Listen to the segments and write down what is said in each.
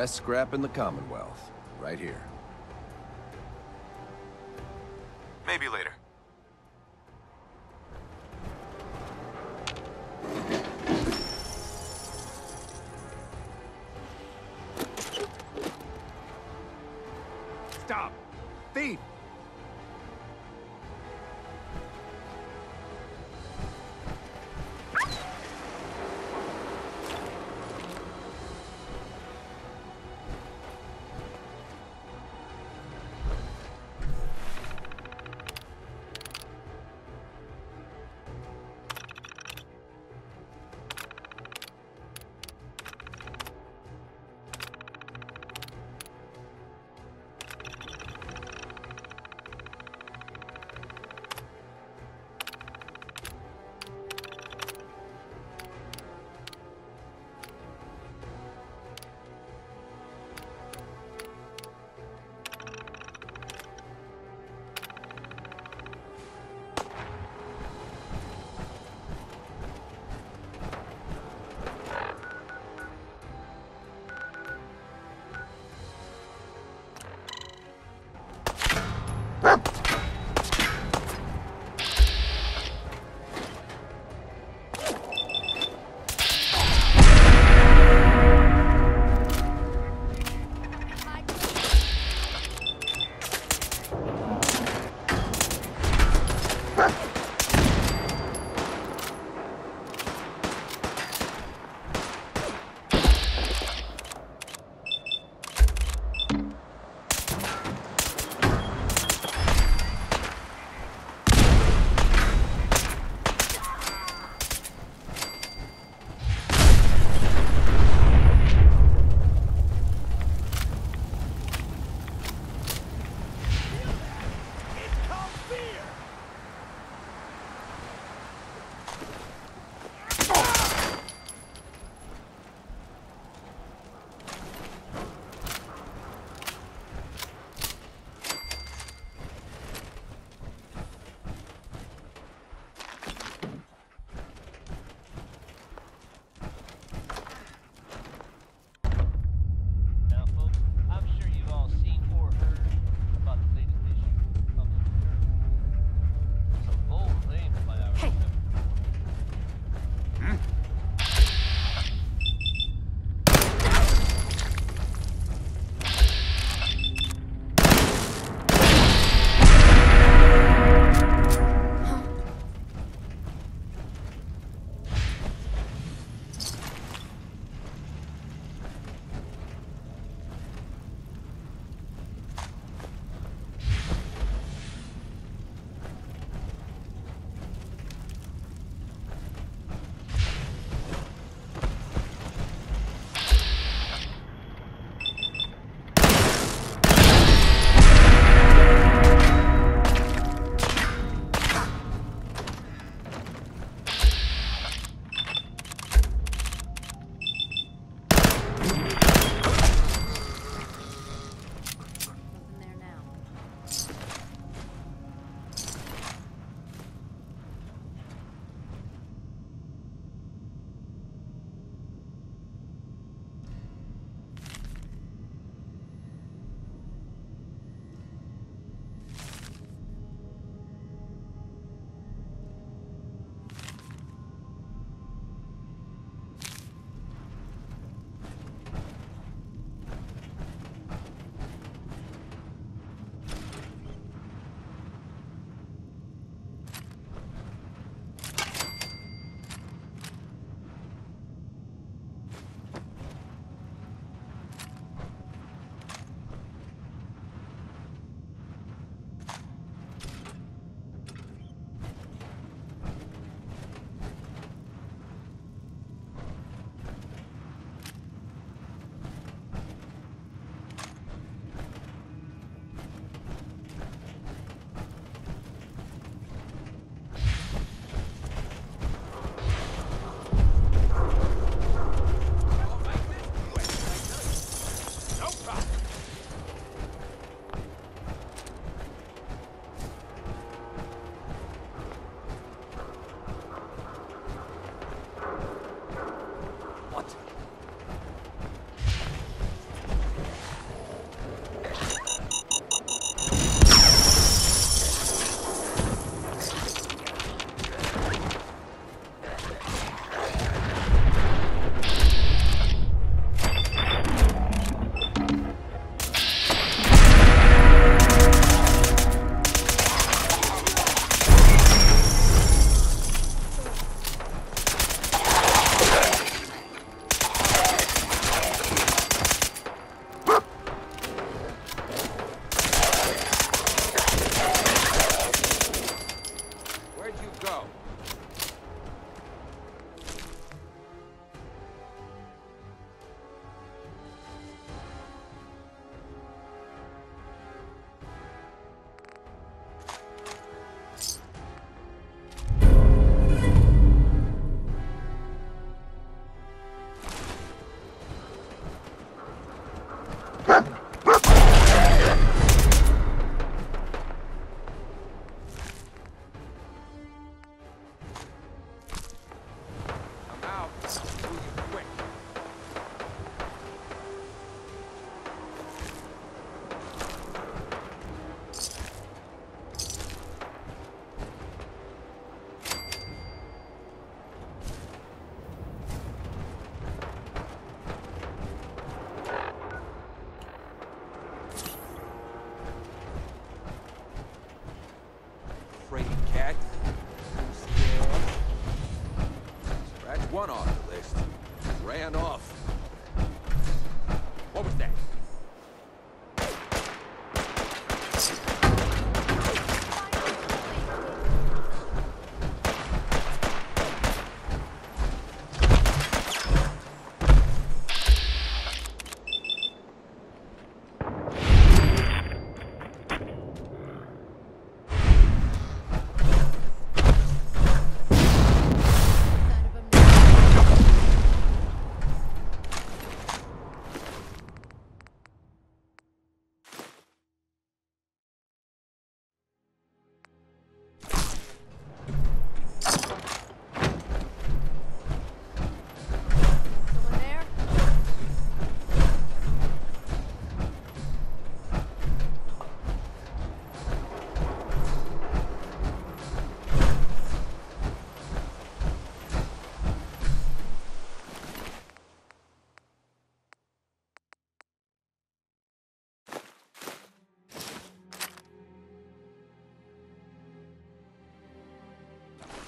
Best scrap in the Commonwealth. Right here. Maybe later.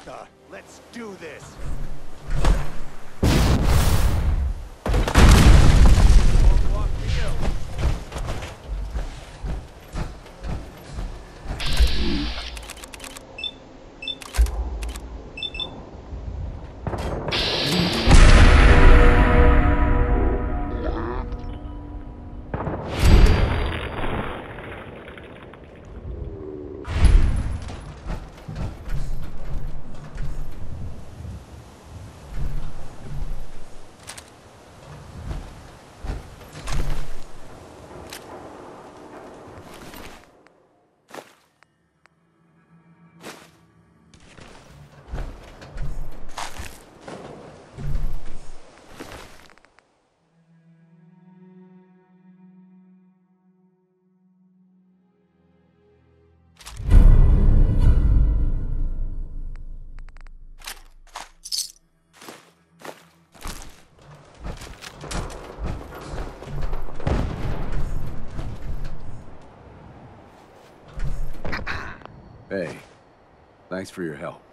Uh, let's do this. Thanks for your help.